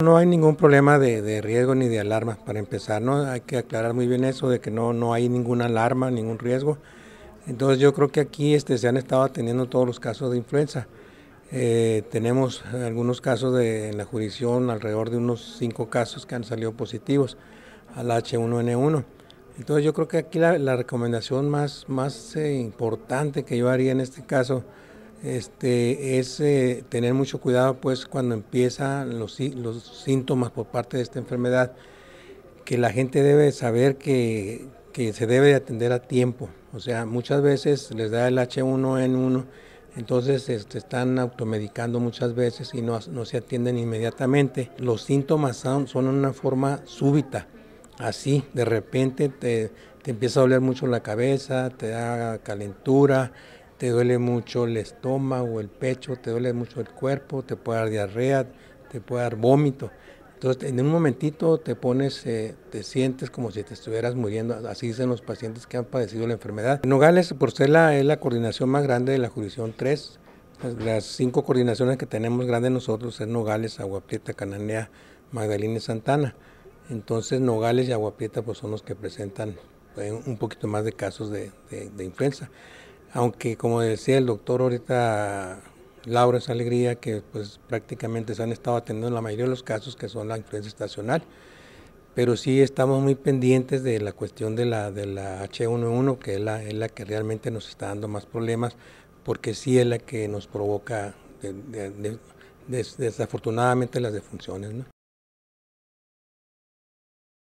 No hay ningún problema de, riesgo ni de alarma. Para empezar, ¿no? hay que aclarar muy bien eso de que no, no hay ninguna alarma, ningún riesgo. Entonces yo creo que aquí este, se han estado atendiendo todos los casos de influenza. Eh, tenemos algunos casos de, en la jurisdicción, alrededor de unos cinco casos que han salido positivos al H1N1. Entonces yo creo que aquí la, recomendación más, más eh, importante que yo haría en este caso este, es eh, tener mucho cuidado pues cuando empiezan los, síntomas por parte de esta enfermedad, que la gente debe saber que, se debe atender a tiempo. O sea, muchas veces les da el H1N1, entonces este, están automedicando muchas veces y no, se atienden inmediatamente. Los síntomas son, son una forma súbita, así, de repente te, te empieza a doler mucho la cabeza, te da calentura, te duele mucho el estómago, el pecho, te duele mucho el cuerpo, te puede dar diarrea, te puede dar vómito. Entonces, en un momentito te pones, eh, te sientes como si te estuvieras muriendo, así dicen los pacientes que han padecido la enfermedad. Nogales, por ser la, es la coordinación más grande de la jurisdicción 3, pues, las cinco coordinaciones que tenemos grandes nosotros es Nogales, Agua Prieta, Cananea, Magdalena y Santana. Entonces, Nogales y Agua Prieta pues, son los que presentan eh, un poquito más de casos de, de influenza aunque como decía el doctor ahorita, Laura es alegría que pues prácticamente se han estado atendiendo en la mayoría de los casos que son la influenza estacional, pero sí estamos muy pendientes de la cuestión de la, de la H1N1, que es la, es la que realmente nos está dando más problemas, porque sí es la que nos provoca desafortunadamente las defunciones.